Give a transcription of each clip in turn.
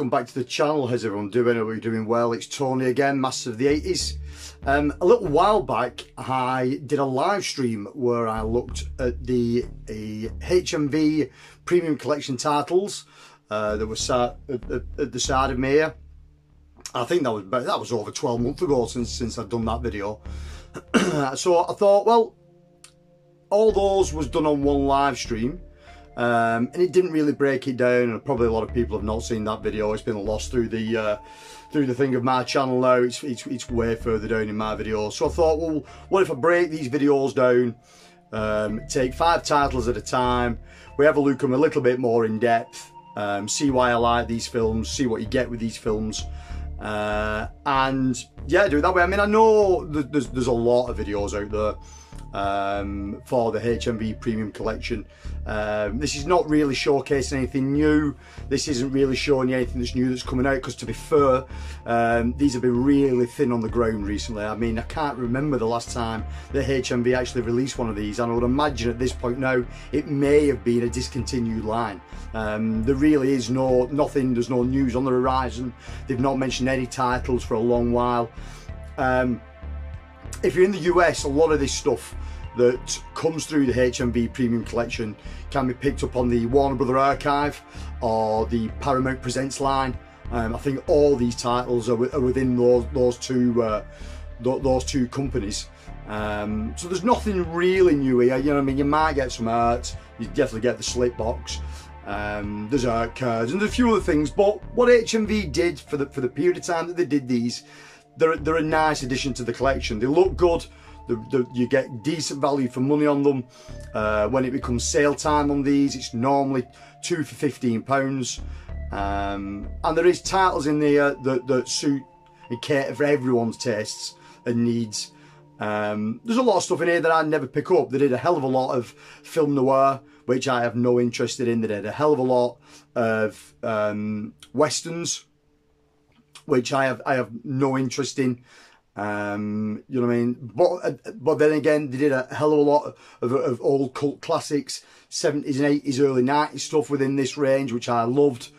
welcome back to the channel. How's everyone doing? Are we doing well? It's Tony again, Master of the 80s. Um, a little while back, I did a live stream where I looked at the HMV Premium Collection titles uh, that were sat at, at, at, the side of me here. I think that was that was over 12 months ago since since I'd done that video. so I thought, well, all those was done on one live stream. Um, and it didn't really break it down and probably a lot of people have not seen that video. It's been lost through the uh, through the thing of my channel now. It's, it's, it's way further down in my videos so I thought well what if I break these videos down um, take five titles at a time we have a look at them a little bit more in depth um, see why I like these films see what you get with these films. Uh, and yeah do it that way. I mean I know there's, there's a lot of videos out there um, for the HMV Premium Collection. Um, this is not really showcasing anything new. This isn't really showing you anything that's new that's coming out because to be fair, um, these have been really thin on the ground recently. I mean, I can't remember the last time that HMV actually released one of these and I would imagine at this point now it may have been a discontinued line. Um, there really is no nothing, there's no news on the horizon. They've not mentioned any titles for a long while. Um, if you're in the US, a lot of this stuff that comes through the HMV Premium Collection can be picked up on the Warner Brother Archive or the Paramount Presents line. Um, I think all these titles are, are within those, those two uh, th those two companies. Um, so there's nothing really new here. You know, I mean, you might get some art. You definitely get the slip box. Um, there's art cards and there's a few other things. But what HMV did for the for the period of time that they did these, they're they're a nice addition to the collection. They look good. The, the, you get decent value for money on them. Uh, when it becomes sale time on these, it's normally two for fifteen pounds. Um, and there is titles in there that, that suit and cater for everyone's tastes and needs. Um, there's a lot of stuff in here that I never pick up. They did a hell of a lot of film noir, which I have no interest in. They did a hell of a lot of um, westerns, which I have I have no interest in. Um, you know what I mean? But but then again, they did a hell of a lot of, of old cult classics, 70s and 80s, early 90s stuff within this range, which I loved.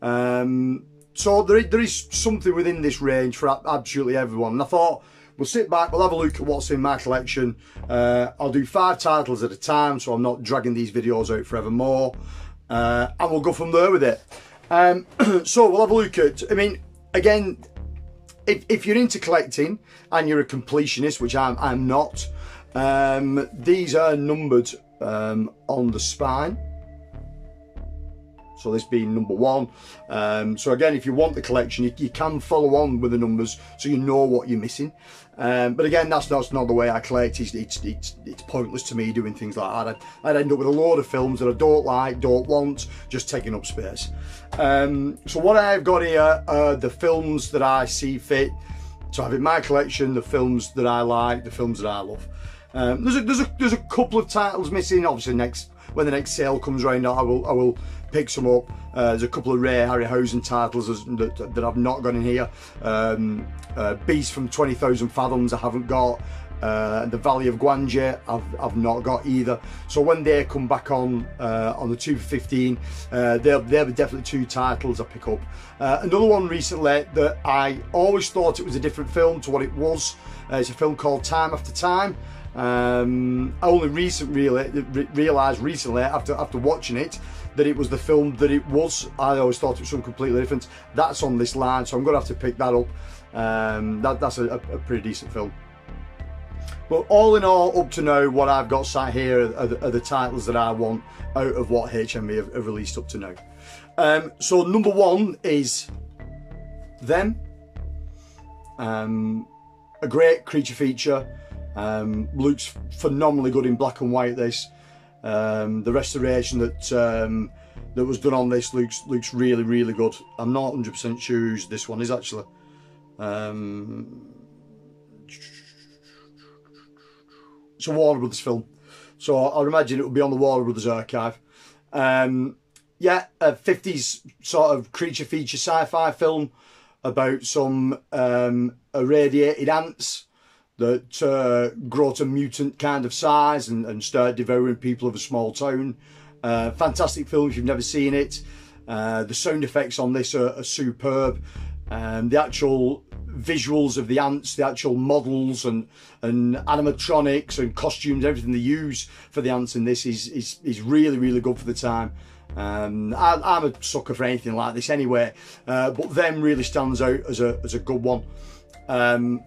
Um, so there, there is something within this range for absolutely everyone. And I thought, we'll sit back, we'll have a look at what's in my collection. Uh, I'll do five titles at a time, so I'm not dragging these videos out forevermore. Uh, and we'll go from there with it. Um, so we'll have a look at, I mean, again, if, if you're into collecting and you're a completionist, which I'm, I'm not, um, these are numbered um, on the spine. So this being number one. Um, so again, if you want the collection, you, you, can follow on with the numbers so you know what you're missing. Um, but again, that's, that's not the way I collect. It's, it's, it's, it's pointless to me doing things like that. I'd, I'd, end up with a load of films that I don't like, don't want, just taking up space. Um, so what I've got here are the films that I see fit. So I have in my collection the films that I like, the films that I love. Um, there's, a, there's, a, there's a couple of titles missing. Obviously, next when the next sale comes around, I will I will pick some up. Uh, there's a couple of rare Harryhausen titles that, that I've not got in here. Um, uh, Beast from 20,000 Fathoms I haven't got. Uh, the Valley of Gwangi I've, I've not got either. So when they come back on uh, on the 2 for 15, uh, they're, they're definitely two titles I pick up. Uh, another one recently that I always thought it was a different film to what it was. Uh, it's a film called Time After Time. Um, I only recently really, realised recently after after watching it that it was the film that it was. I always thought it was something completely different. That's on this line, so I'm going to have to pick that up. Um, that, that's a, a, pretty decent film. But all in all, up to now, what I've got sat here are the, are the titles that I want out of what HMV have, have released up to now. Um, so number one is Them. Um, a great creature feature. Um, looks phenomenally good in black and white. This um, the restoration that um, that was done on this looks looks really really good. I'm not 100% sure who this one is actually. Um, it's a Warner Brothers film, so I would imagine it will be on the Warner Brothers archive. Um, yeah, a 50s sort of creature feature sci-fi film about some um, irradiated ants that uh, grow to mutant kind of size and, and start devouring people of a small town. Uh, fantastic film if you've never seen it. Uh, the sound effects on this are, are superb. Um, the actual visuals of the ants, the actual models and and animatronics and costumes, everything they use for the ants in this is is, is really really good for the time. Um, I, am a sucker for anything like this anyway, uh, but them really stands out as a as a good one. Um,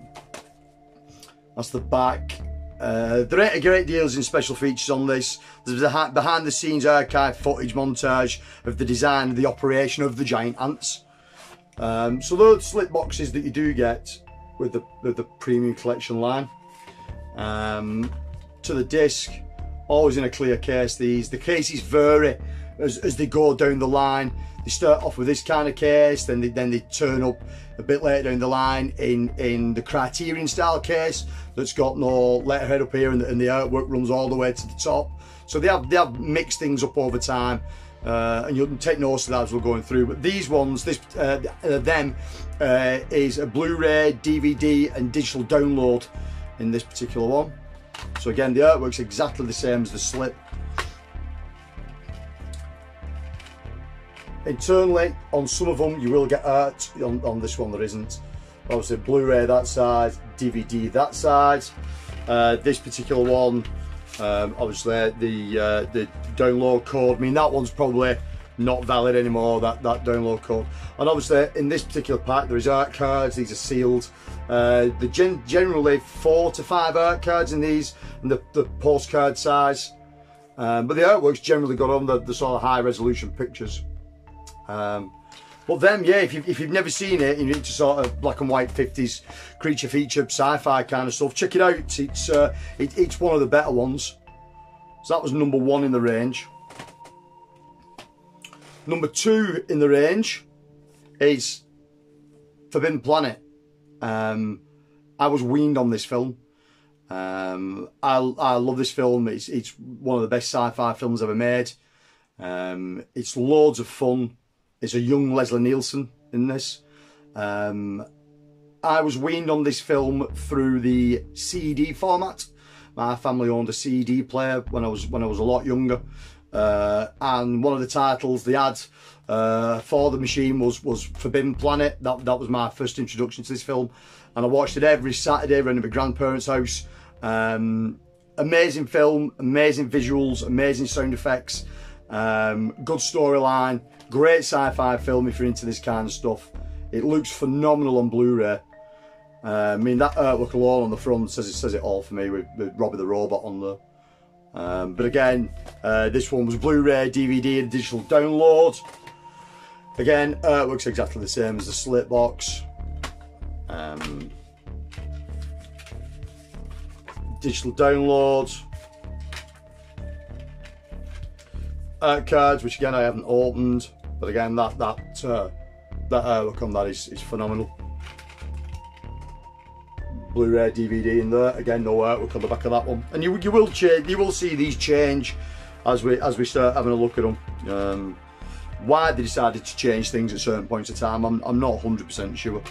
that's the back. Uh, there ain't a great deals in special features on this. There's a behind the scenes archive footage montage of the design the operation of the giant ants. Um, so those slip boxes that you do get with the, with the premium collection line. Um, to the disc, always in a clear case these. The cases vary as, as they go down the line. They start off with this kind of case, then they, then they turn up a bit later down the line in, in the Criterion style case that's got no letterhead up here and the, and the artwork runs all the way to the top. So they have, they have mixed things up over time uh, and you'll take notes of that as we're going through. But these ones, this uh, uh, them uh, is a Blu-ray, DVD, and digital download in this particular one. So again, the artwork's exactly the same as the slip. Internally, on some of them, you will get art. On, on this one, there isn't. Obviously, Blu-ray that side, DVD that side. Uh, this particular one um, obviously, the uh, the download code. I mean, that one's probably not valid anymore. That that download code. And obviously, in this particular pack, there is art cards. These are sealed. Uh, the gen generally four to five art cards in these, and the, the postcard size. Um, but the artwork's generally got on the, the sort of high resolution pictures. Um, but then, yeah, if you've, if you've never seen it, you need to sort of black and white 50s creature feature, sci-fi kind of stuff, check it out. It's, uh, it, it's one of the better ones. So that was number one in the range. Number two in the range is Forbidden Planet. Um, I was weaned on this film. Um, I, I love this film. It's, it's one of the best sci-fi films ever made. Um, it's loads of fun. It's a young Leslie Nielsen in this. Um, I was weaned on this film through the CD format. My family owned a CD player when I was when I was a lot younger, uh, and one of the titles they had uh, for the machine was was Forbidden Planet. That that was my first introduction to this film, and I watched it every Saturday around my grandparents' house. Um, amazing film, amazing visuals, amazing sound effects, um, good storyline. Great sci-fi film if you're into this kind of stuff. It looks phenomenal on Blu-ray. Uh, I mean, that artwork alone on the front says it says it all for me with, with Robbie the Robot on there. Um, but again, uh, this one was Blu-ray, DVD and digital download. Again, artwork's exactly the same as the slip box. Um, digital download. Cards, which again I haven't opened. But again, that that uh, that artwork on that is, is phenomenal. Blu-ray DVD in there. Again, no artwork on the back of that one. And you you will change. You will see these change as we as we start having a look at them. Um, why they decided to change things at certain points of time, I'm I'm not 100% sure.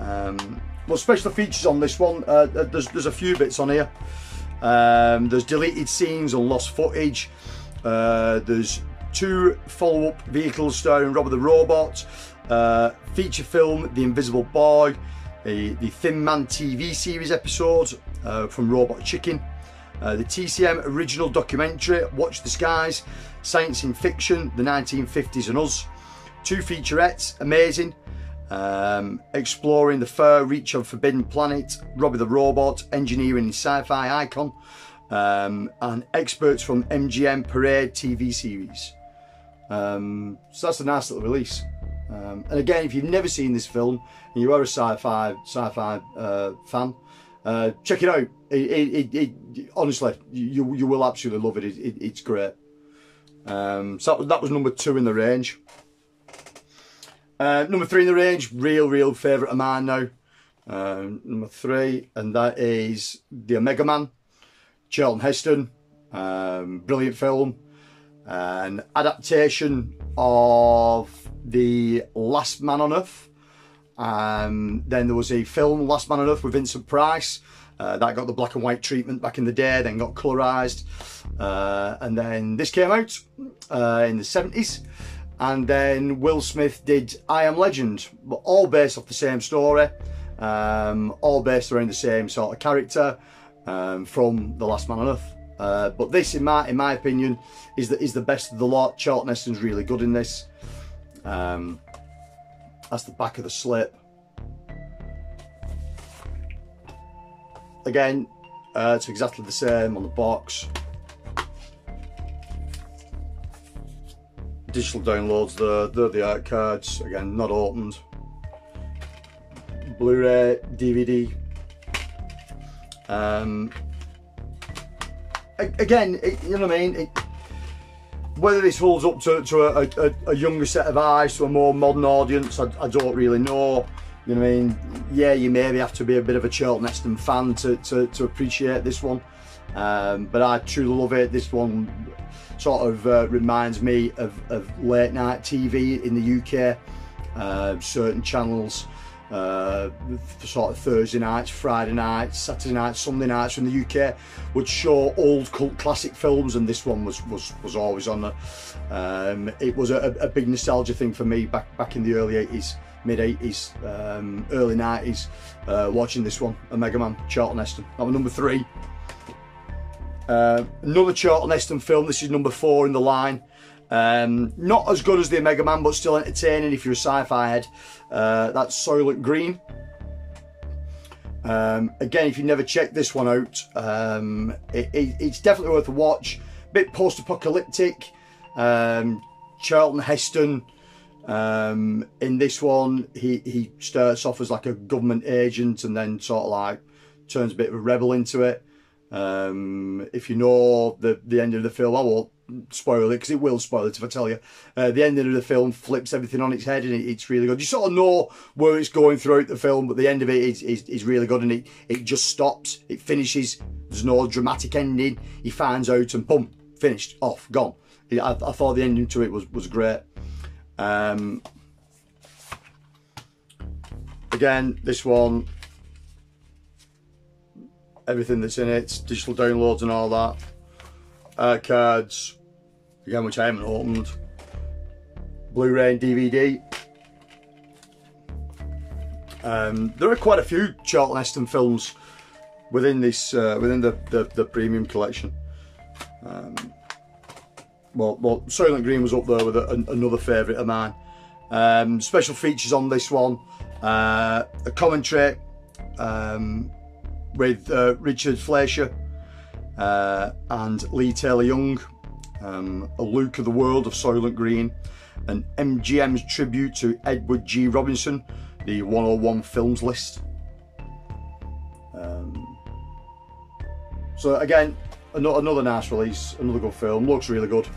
Um, well, special features on this one. Uh, uh, there's there's a few bits on here. Um, there's deleted scenes and lost footage. Uh, there's two follow-up vehicles starring Robert the Robot, uh, feature film The Invisible Boy, the, the Thin Man TV series episode uh, from Robot Client, uh, the TCM original documentary Watch the Skies, Science in Fiction, the 1950s and Us, two featurettes, amazing, um, exploring the far reach of Forbidden Planet, Robbie the Robot, engineering sci-fi icon, um, and experts from MGM Parade TV series. Um, so that's a nice little release. Um, and again, if you've never seen this film and you are a sci-fi sci-fi uh, fan, uh, check it out. It, it, it, honestly, you you will absolutely love it. it's great. Um, so that was, number two in the range. Uh, number three in the range, real real favourite of mine now. Um, number three, and that is the Omega Man, Charlton Heston. Um, brilliant film an adaptation of the Last Man on Earth. Um, then there was a film, Last Man on Earth, with Vincent Price. Uh, that got the black and white treatment back in the day, then got colorized. Uh, and then this came out uh, in the 70s. and then Will Smith did I Am Legend, but all based off the same story, um, all based around the same sort of character um, from The Last Man on Earth. Uh, but this, in my in my opinion, is the is the best of the lot. Charlton Heston's really good in this. Um, that's the back of the slip. Again, uh, it's exactly the same on the box. Digital downloads, the they're the art cards. Again, not opened. Blu-ray, DVD. Um, again, it, you know what I mean? It, whether this holds up to, to a, a, a, younger set of eyes, to a more modern audience, I, I, don't really know. You know what I mean? Yeah, you maybe have to be a bit of a Charlton Heston fan to, to, to appreciate this one. Um, but I truly love it. This one sort of uh, reminds me of, of, late night TV in the UK. Uh, certain channels uh, sort of Thursday nights, Friday nights, Saturday nights, Sunday nights from the UK would show old cult classic films, and this one was was was always on there. Um, it was a, a, big nostalgia thing for me back back in the early 80s, mid 80s, um, early 90s, uh, watching this one, Omega Man, Charlton Heston. That was number three. Uh, another Charlton Heston film. This is number four in the line. Um, not as good as the Omega Man, but still entertaining if you're a sci-fi head. Uh, that's Soylent Green. Um, again, if you've never checked this one out, um, it, it, it's definitely worth a watch. Bit post-apocalyptic. Um, Charlton Heston. Um, in this one, he, he starts off as like a government agent and then sort of like turns a bit of a rebel into it. Um, if you know the the end of the film, I won't spoil it because it will spoil it if I tell you. Uh, the ending of the film flips everything on its head and it, it's really good. You sort of know where it's going throughout the film, but the end of it is, is, is really good and it, it just stops. It finishes. There's no dramatic ending. He finds out and boom, finished, off, gone. I, I thought the ending to it was, was great. Um, again, this one, everything that's in it, digital downloads and all that uh, cards, again which I haven't opened, Blu-ray and DVD. Um, there are quite a few Charlton Heston films within this uh, within the, the, the premium collection. Um, well, well, Green was up there with a, a, another favourite of mine. Um, special features on this one: uh, a commentary um, with uh, Richard Fleischer uh, and Leigh Taylor-Young, um, A Luke of the World of Soylent Green, and MGM's tribute to Edward G. Robinson, the 101 films list. Um, so again, another nice release, another good film, looks really good.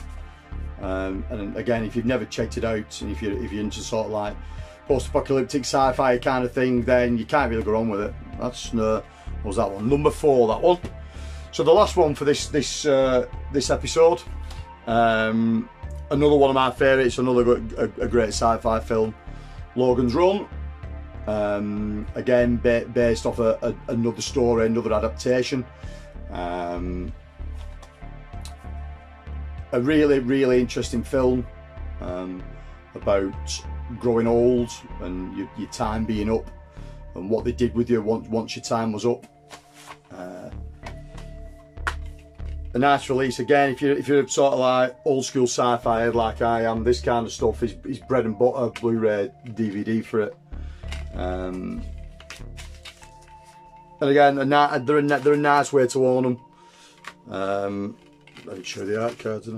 Um, and again, if you've never checked it out, and if you're if you're into sort of like post-apocalyptic sci-fi kind of thing, then you can't really go wrong with it. That's uh, what was that one? Number four, that one. So the last one for this this uh, this episode, um, another one of my favourites, another a, a great sci-fi film, Logan's Run. Um, again, ba based off a, a, another story, another adaptation. Um, a really, really interesting film um, about growing old and your, your, time being up and what they did with you once, once your time was up. Uh, a nice release again. If you're if you're sort of like old school sci-fi head like I am this kind of stuff is, is bread and butter Blu-ray DVD for it. Um, and again a, they're, a, they're a nice way to own them um, let me show the art cards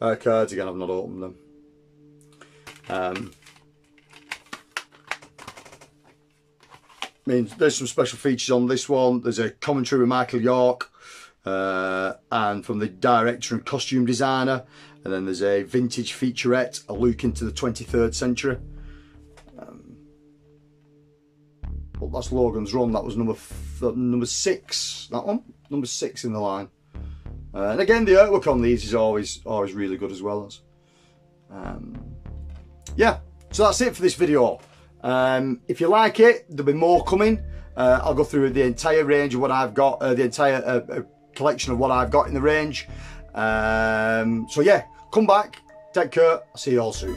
art cards again I've not opened them. Um, I mean there's some special features on this one there's a commentary with Michael York uh, and from the director and costume designer. And then there's a vintage featurette, a look into the 23rd century. Um, well, that's Logan's Run. That was number number six. That one, number six in the line. Uh, and again, the artwork on these is always always really good as well as. Um, yeah, so that's it for this video. Um, if you like it, there'll be more coming. Uh, I'll go through the entire range of what I've got, uh, the entire uh, uh collection of what I've got in the range. Um, so yeah, come back, Take care. I'll see you all soon.